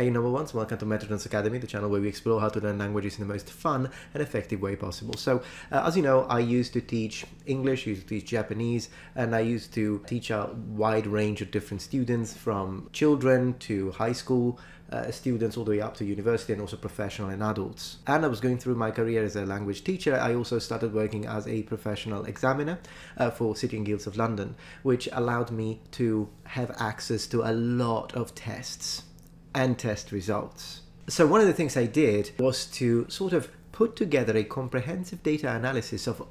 Hey number ones, welcome to Metatron's Academy, the channel where we explore how to learn languages in the most fun and effective way possible. So, uh, as you know, I used to teach English, I used to teach Japanese, and I used to teach a wide range of different students from children to high school uh, students all the way up to university and also professional and adults. And I was going through my career as a language teacher. I also started working as a professional examiner uh, for City and Guilds of London, which allowed me to have access to a lot of tests and test results. So, one of the things I did was to sort of put together a comprehensive data analysis of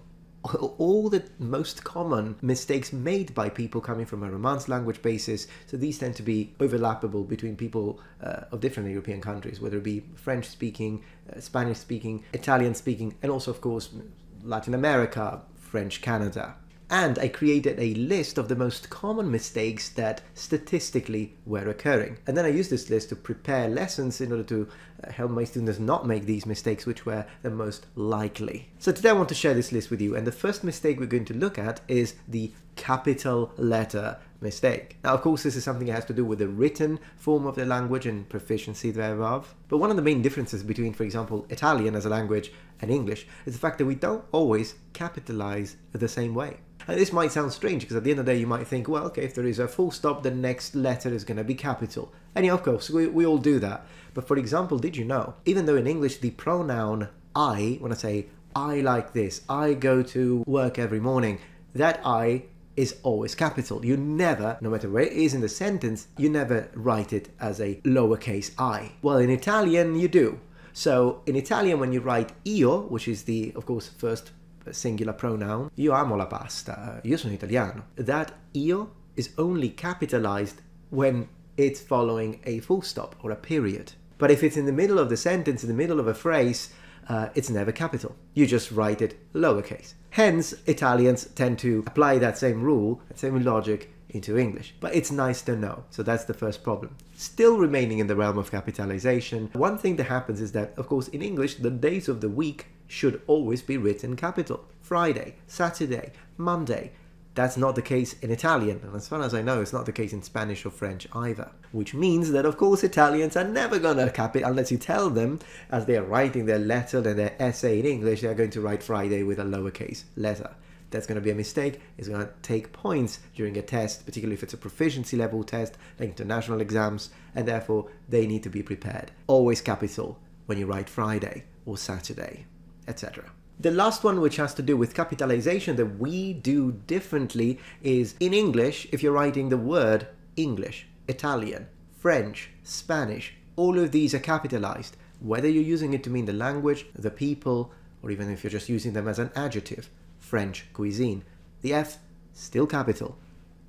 all the most common mistakes made by people coming from a Romance language basis. So these tend to be overlappable between people uh, of different European countries, whether it be French speaking, uh, Spanish speaking, Italian speaking, and also, of course, Latin America, French Canada and I created a list of the most common mistakes that statistically were occurring. And then I used this list to prepare lessons in order to uh, help my students not make these mistakes which were the most likely. So today I want to share this list with you and the first mistake we're going to look at is the capital letter mistake. Now, of course, this is something that has to do with the written form of the language and proficiency thereof. But one of the main differences between, for example, Italian as a language and English is the fact that we don't always capitalize the same way. And this might sound strange because at the end of the day, you might think, well, okay, if there is a full stop, the next letter is going to be capital. And yeah, of course, we, we all do that. But for example, did you know, even though in English the pronoun I, when I say I like this, I go to work every morning, that I is always capital. You never, no matter where it is in the sentence, you never write it as a lowercase i. Well, in Italian, you do. So in Italian, when you write io, which is the, of course, first singular pronoun, io amo la pasta, io sono italiano. That io is only capitalized when it's following a full stop or a period. But if it's in the middle of the sentence, in the middle of a phrase, uh, it's never capital. You just write it lowercase. Hence, Italians tend to apply that same rule, that same logic into English. But it's nice to know. So that's the first problem. Still remaining in the realm of capitalization, one thing that happens is that, of course, in English, the days of the week should always be written capital. Friday, Saturday, Monday. That's not the case in Italian, and as far as I know, it's not the case in Spanish or French either. Which means that, of course, Italians are never gonna cap it unless you tell them, as they are writing their letter and their essay in English, they are going to write Friday with a lowercase letter that's going to be a mistake. It's going to take points during a test, particularly if it's a proficiency level test, like international exams, and therefore they need to be prepared. Always capital when you write Friday or Saturday, etc. The last one, which has to do with capitalization that we do differently, is in English, if you're writing the word English, Italian, French, Spanish, all of these are capitalized, whether you're using it to mean the language, the people, or even if you're just using them as an adjective. French cuisine. The F, still capital.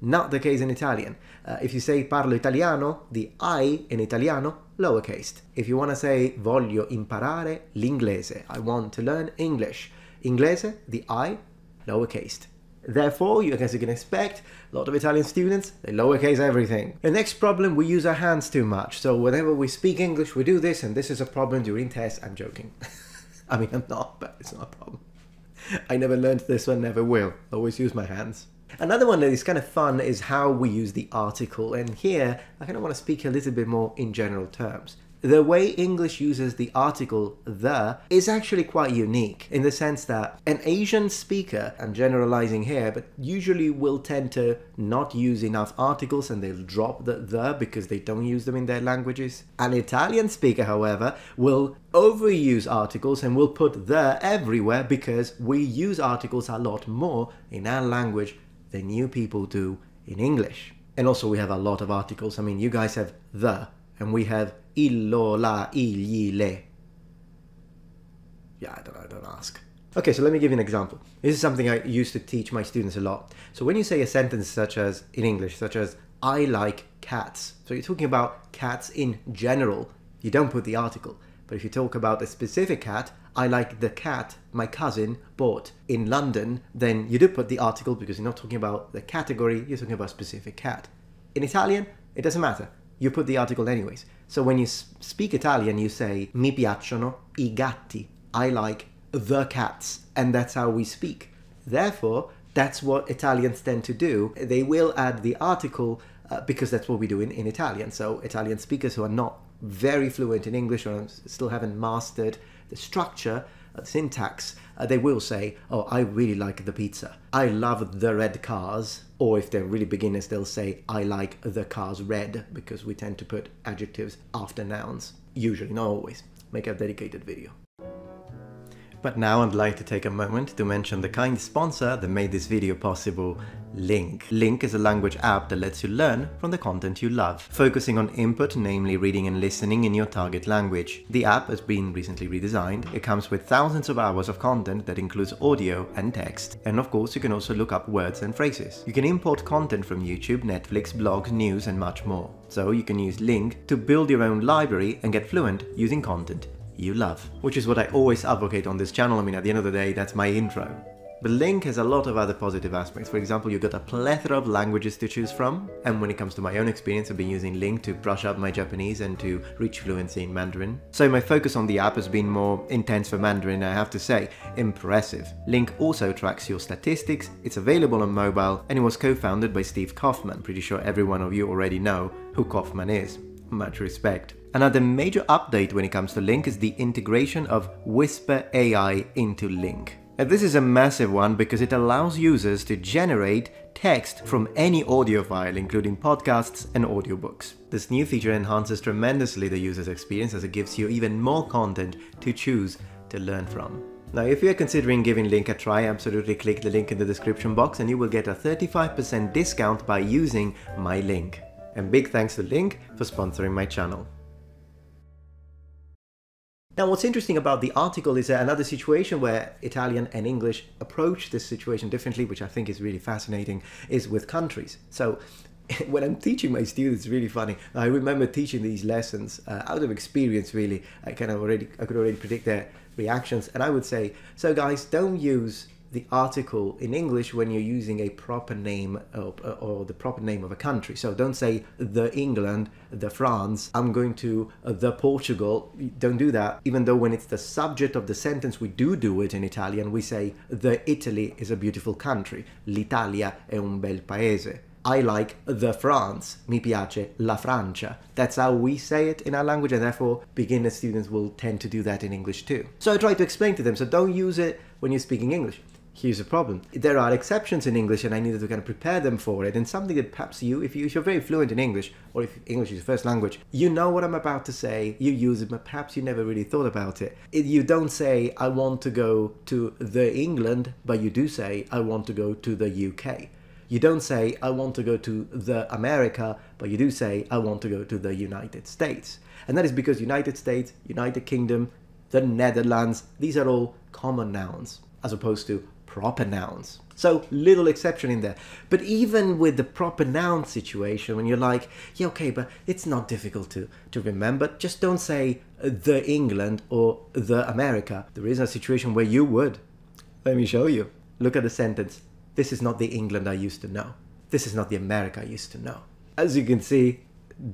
Not the case in Italian. Uh, if you say parlo italiano, the I in italiano, lowercase. If you want to say voglio imparare l'inglese, I want to learn English. Inglese, the I, lowercase. Therefore, you, as you can expect, a lot of Italian students, they lowercase everything. The next problem, we use our hands too much. So whenever we speak English, we do this, and this is a problem during tests. I'm joking. I mean, I'm not, but it's not a problem. I never learned this one, never will. Always use my hands. Another one that is kind of fun is how we use the article, and here I kind of want to speak a little bit more in general terms the way English uses the article the is actually quite unique in the sense that an Asian speaker, I'm generalizing here, but usually will tend to not use enough articles and they'll drop the the because they don't use them in their languages. An Italian speaker, however, will overuse articles and will put the everywhere because we use articles a lot more in our language than you people do in English. And also we have a lot of articles. I mean, you guys have the and we have illo, la, igli. Yeah, I don't know, don't ask. Okay, so let me give you an example. This is something I used to teach my students a lot. So when you say a sentence such as, in English, such as, I like cats. So you're talking about cats in general. You don't put the article. But if you talk about a specific cat, I like the cat my cousin bought in London, then you do put the article because you're not talking about the category, you're talking about a specific cat. In Italian, it doesn't matter you put the article anyways. So when you speak Italian, you say mi piacciono i gatti. I like the cats, and that's how we speak. Therefore, that's what Italians tend to do. They will add the article uh, because that's what we do in, in Italian. So Italian speakers who are not very fluent in English or still haven't mastered the structure, the syntax, uh, they will say, Oh, I really like the pizza. I love the red cars. Or if they're really beginners, they'll say, I like the cars red, because we tend to put adjectives after nouns. Usually, not always. Make a dedicated video. But now I'd like to take a moment to mention the kind sponsor that made this video possible, LingQ. LingQ is a language app that lets you learn from the content you love, focusing on input, namely reading and listening in your target language. The app has been recently redesigned. It comes with thousands of hours of content that includes audio and text. And of course, you can also look up words and phrases. You can import content from YouTube, Netflix, blogs, news, and much more. So you can use LingQ to build your own library and get fluent using content you love, which is what I always advocate on this channel. I mean, at the end of the day, that's my intro. But LingQ has a lot of other positive aspects. For example, you've got a plethora of languages to choose from. And when it comes to my own experience, I've been using LingQ to brush up my Japanese and to reach fluency in Mandarin. So my focus on the app has been more intense for Mandarin, I have to say, impressive. LingQ also tracks your statistics, it's available on mobile, and it was co-founded by Steve Kaufmann. Pretty sure every one of you already know who Kaufmann is. Much respect. Another major update when it comes to LingQ is the integration of Whisper AI into LingQ. And this is a massive one because it allows users to generate text from any audio file, including podcasts and audiobooks. This new feature enhances tremendously the user's experience as it gives you even more content to choose to learn from. Now, if you're considering giving LingQ a try, absolutely click the link in the description box and you will get a 35% discount by using my link. And big thanks to LingQ for sponsoring my channel. Now, what's interesting about the article is that another situation where Italian and English approach this situation differently, which I think is really fascinating, is with countries. So, when I'm teaching my students, it's really funny. I remember teaching these lessons uh, out of experience. Really, I kind of already, I could already predict their reactions, and I would say, "So, guys, don't use the article in English when you're using a proper name or, or, the proper name of a country. So don't say the England, the France, I'm going to uh, the Portugal. Don't do that. Even though when it's the subject of the sentence, we do do it in Italian, we say the Italy is a beautiful country. L'Italia è un bel paese. I like the France. Mi piace la Francia. That's how we say it in our language, and therefore beginner students will tend to do that in English too. So I try to explain to them, so don't use it when you're speaking English here's a problem. There are exceptions in English, and I needed to kind of prepare them for it. And something that perhaps you, if, you, if you're very fluent in English, or if English is your first language, you know what I'm about to say, you use it, but perhaps you never really thought about it. it. You don't say, I want to go to the England, but you do say, I want to go to the UK. You don't say, I want to go to the America, but you do say, I want to go to the United States. And that is because United States, United Kingdom, the Netherlands, these are all common nouns, as opposed to proper nouns. So little exception in there. But even with the proper noun situation, when you're like, yeah, okay, but it's not difficult to, to remember, just don't say uh, the England or the America. There is a situation where you would. Let me show you. Look at the sentence. This is not the England I used to know. This is not the America I used to know. As you can see,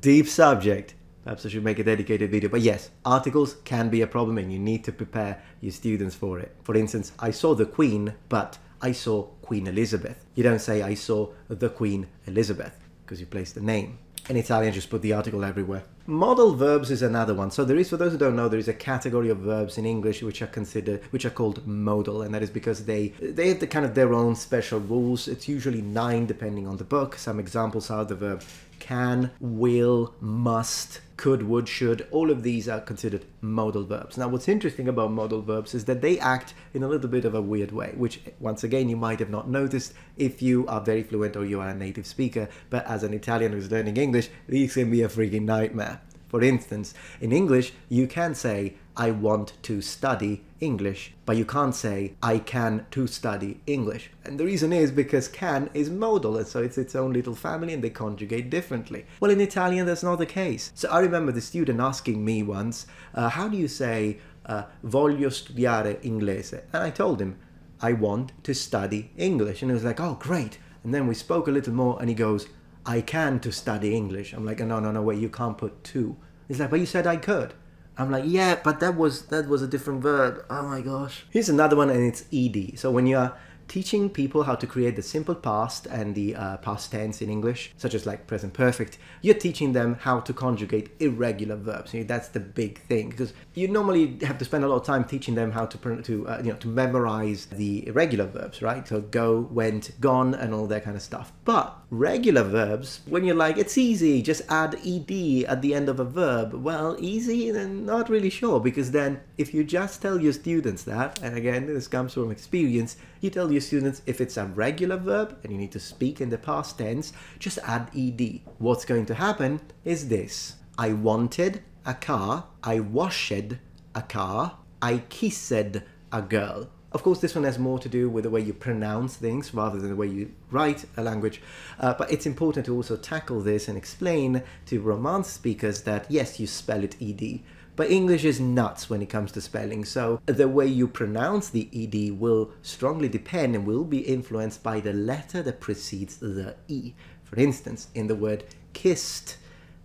deep subject. Perhaps I should make a dedicated video. But yes, articles can be a problem and you need to prepare your students for it. For instance, I saw the Queen, but I saw Queen Elizabeth. You don't say I saw the Queen Elizabeth because you place the name. In Italian, just put the article everywhere. Modal verbs is another one. So there is, for those who don't know, there is a category of verbs in English which are considered, which are called modal, and that is because they they have the kind of their own special rules. It's usually nine depending on the book. Some examples are the verb can, will, must, could, would, should, all of these are considered modal verbs. Now, what's interesting about modal verbs is that they act in a little bit of a weird way, which, once again, you might have not noticed if you are very fluent or you are a native speaker. But as an Italian who's learning English, these can be a freaking nightmare. For instance, in English, you can say, I want to study English, but you can't say, I can to study English. And the reason is because can is modal, and so it's its own little family and they conjugate differently. Well, in Italian, that's not the case. So I remember the student asking me once, uh, how do you say, uh, voglio studiare inglese? And I told him, I want to study English. And he was like, oh, great. And then we spoke a little more, and he goes, I can to study English. I'm like, no, no, no, wait, you can't put to. He's like, but you said I could. I'm like, yeah, but that was that was a different verb. Oh my gosh. Here's another one, and it's ed. So when you're teaching people how to create the simple past and the uh, past tense in English, such as like present perfect. You're teaching them how to conjugate irregular verbs. You know, that's the big thing because you normally have to spend a lot of time teaching them how to to uh, you know to memorize the irregular verbs, right? So go, went, gone, and all that kind of stuff. But regular verbs, when you're like it's easy, just add ed at the end of a verb. Well, easy, and not really sure because then if you just tell your students that, and again this comes from experience, you tell your students if it's a regular verb and you need to speak in the past tense, just add ed. What's going to happen is this. I wanted a car, I washed a car, I kissed a girl. Of course, this one has more to do with the way you pronounce things rather than the way you write a language. Uh, but it's important to also tackle this and explain to Romance speakers that yes, you spell it ed, but English is nuts when it comes to spelling, so the way you pronounce the ed will strongly depend and will be influenced by the letter that precedes the e. For instance, in the word kissed,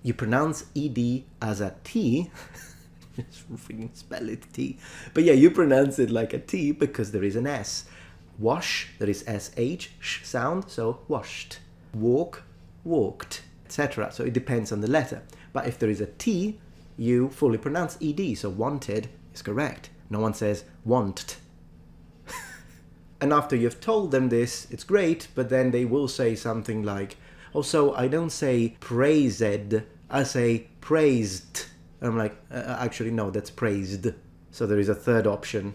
you pronounce ed as a t. Just freaking spell it T. But yeah, you pronounce it like a T because there is an S. Wash, there is SH sh sound, so washed. Walk, walked, etc. So it depends on the letter. But if there is a T, you fully pronounce ed, so wanted is correct. No one says want. and after you've told them this, it's great, but then they will say something like, also, I don't say praised, I say praised. And I'm like, uh, uh, actually, no, that's praised. So there is a third option.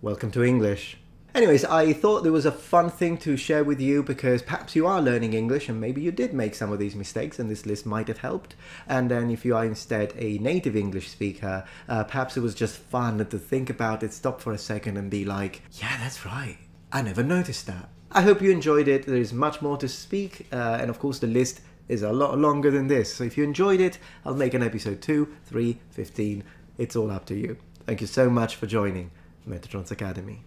Welcome to English. Anyways, I thought there was a fun thing to share with you because perhaps you are learning English and maybe you did make some of these mistakes and this list might have helped. And then if you are instead a native English speaker, uh, perhaps it was just fun to think about it, stop for a second and be like, yeah, that's right. I never noticed that. I hope you enjoyed it. There is much more to speak. Uh, and of course, the list is a lot longer than this. So if you enjoyed it, I'll make an episode 2, 3, 15. It's all up to you. Thank you so much for joining Metatrons Academy.